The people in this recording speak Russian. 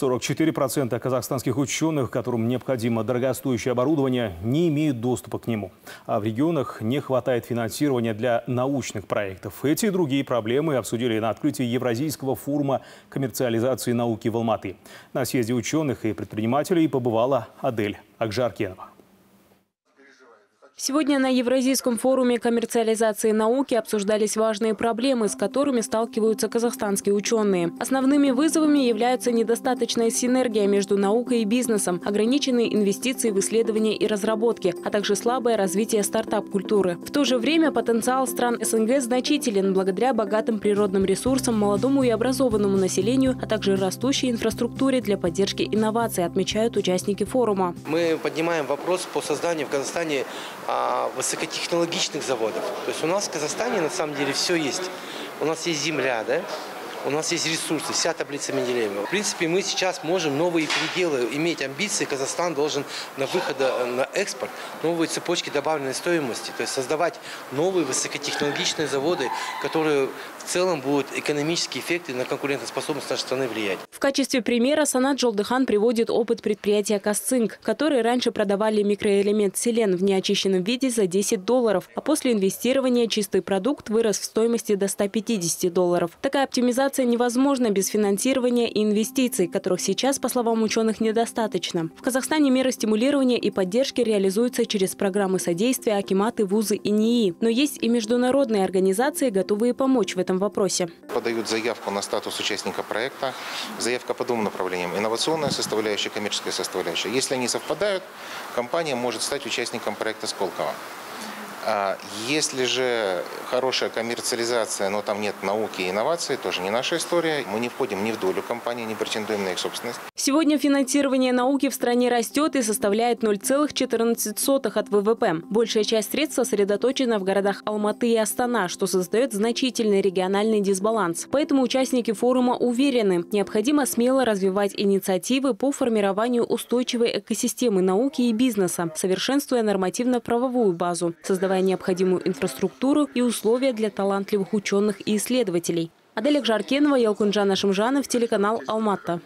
44% казахстанских ученых, которым необходимо дорогостоящее оборудование, не имеют доступа к нему. А в регионах не хватает финансирования для научных проектов. Эти и другие проблемы обсудили на открытии Евразийского форума коммерциализации науки в Алматы. На съезде ученых и предпринимателей побывала Адель Акжаркенова. Сегодня на Евразийском форуме коммерциализации науки обсуждались важные проблемы, с которыми сталкиваются казахстанские ученые. Основными вызовами являются недостаточная синергия между наукой и бизнесом, ограниченные инвестиции в исследования и разработки, а также слабое развитие стартап-культуры. В то же время потенциал стран СНГ значителен благодаря богатым природным ресурсам, молодому и образованному населению, а также растущей инфраструктуре для поддержки инноваций, отмечают участники форума. Мы поднимаем вопрос по созданию в Казахстане высокотехнологичных заводов. То есть у нас в Казахстане на самом деле все есть. У нас есть земля, да? У нас есть ресурсы, вся таблица Менделеева. В принципе, мы сейчас можем новые пределы иметь амбиции. Казахстан должен на выход э, на экспорт новые цепочки добавленной стоимости. То есть создавать новые высокотехнологичные заводы, которые в целом будут экономические эффекты на конкурентоспособность нашей страны влиять. В качестве примера Санат Жолдыхан приводит опыт предприятия «Касцинк», которые раньше продавали микроэлемент селен в неочищенном виде за 10 долларов, а после инвестирования чистый продукт вырос в стоимости до 150 долларов. Такая оптимизация Реализация невозможна без финансирования и инвестиций, которых сейчас, по словам ученых, недостаточно. В Казахстане меры стимулирования и поддержки реализуются через программы содействия, акиматы, вузы и НИИ. Но есть и международные организации, готовые помочь в этом вопросе. Подают заявку на статус участника проекта. Заявка по двум направлениям. Инновационная составляющая, коммерческая составляющая. Если они совпадают, компания может стать участником проекта Сколково. А если же хорошая коммерциализация, но там нет науки и инноваций, тоже не наша история. Мы не входим ни в долю компании, не претендуем на их собственность. Сегодня финансирование науки в стране растет и составляет 0,14 от ВВП. Большая часть средств сосредоточена в городах Алматы и Астана, что создает значительный региональный дисбаланс. Поэтому участники форума уверены, необходимо смело развивать инициативы по формированию устойчивой экосистемы науки и бизнеса, совершенствуя нормативно-правовую базу, создавая создавая необходимую инфраструктуру и условия для талантливых ученых и исследователей. Аделя Жаркенова, Ялкунджана Шимжанов, телеканал «Алмата».